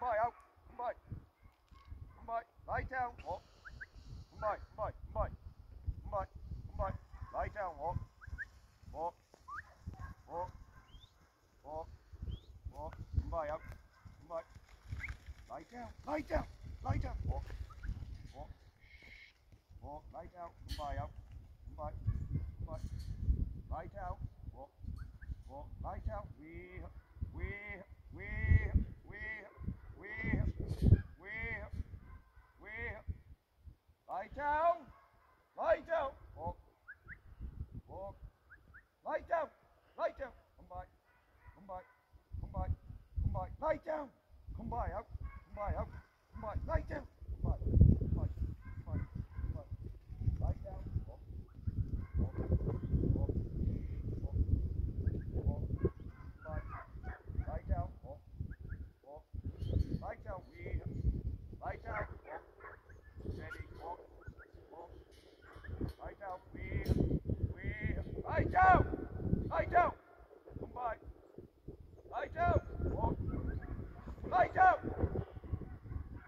Come by. Out. Come by. Come by. Lie down. Walk. Come by. Come by. Come by. Come by. Come by. Lie down. Walk. Walk. Walk. Walk. Walk. Come by out. Come by. Lie down. Lie down. Lie down. Walk. Walk. Walk. Lie down. Come by out. Come by. Come by. Lie down. Walk. Walk. Lie down. We. By. Come by. Come by. Lie down. Come by out. Come by out. Come by. Lie down. Come by. Come by. Come by. Come by. Lie down. Walk. Walk. Walk. Walk. Walk. Come by. Lie down. Walk. Walk. Lie down. We. Lie down. Walk. Steady. Walk. Walk. Lie down. We. We. Lie down. Lie down. Come by. Lie down. Walk. Lie down.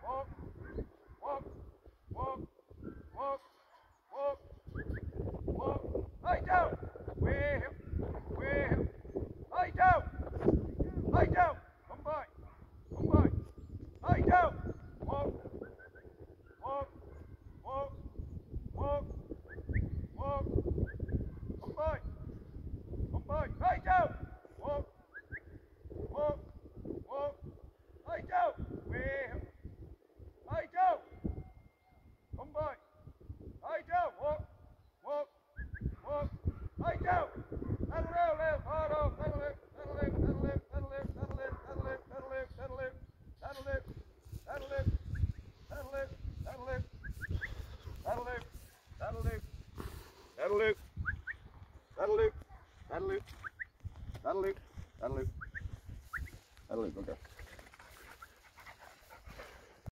Walk. Walk. Walk. Walk. Walk. Walk. Lie down. Way. Way. Lie down. Lie down. Come by. Come by. Lie down. Walk. Walk. Walk. Walk. Walk. Come by. Come by. Lie down. That'll do. That'll do. That'll do. That'll do. That'll do. That'll loop. Okay.